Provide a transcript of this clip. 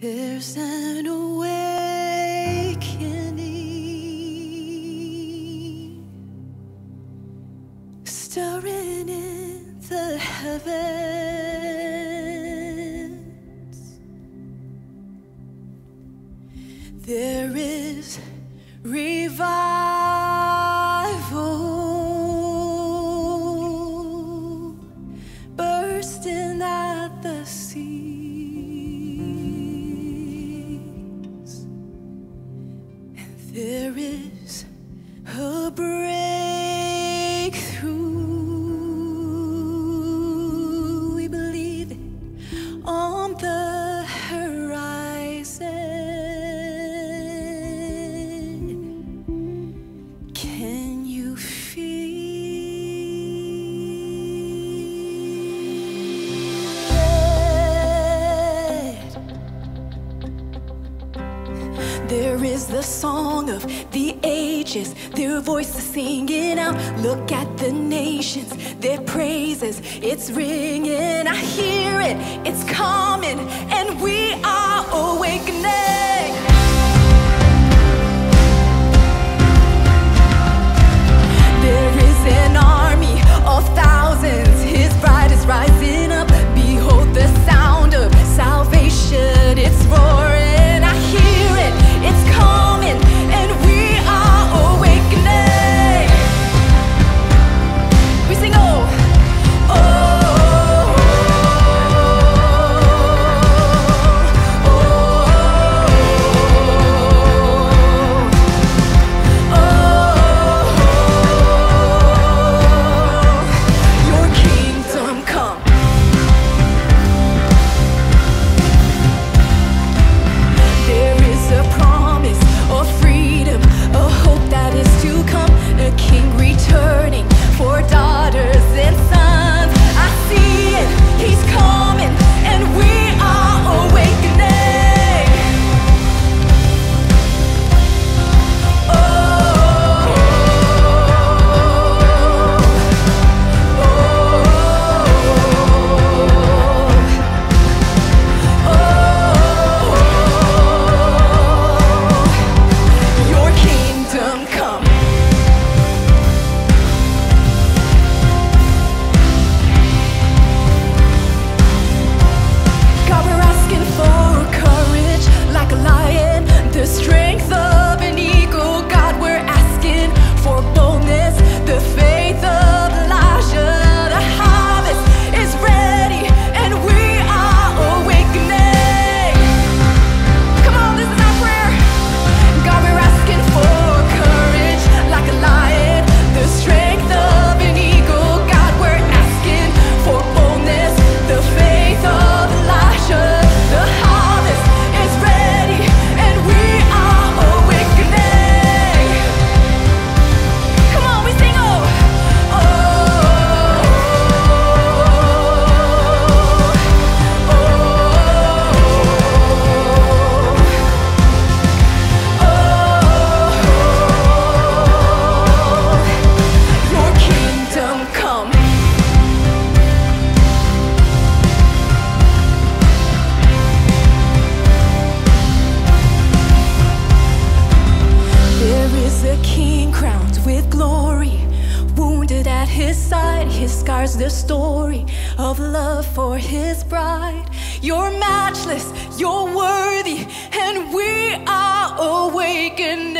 There's an awakening stirring in the heavens. There is revival. There is the song of the ages, their voices singing out. Look at the nations, their praises, it's ringing. I hear it, it's coming, and we are awakening. king crowned with glory. Wounded at his side, his scars the story of love for his bride. You're matchless, you're worthy, and we are awakened.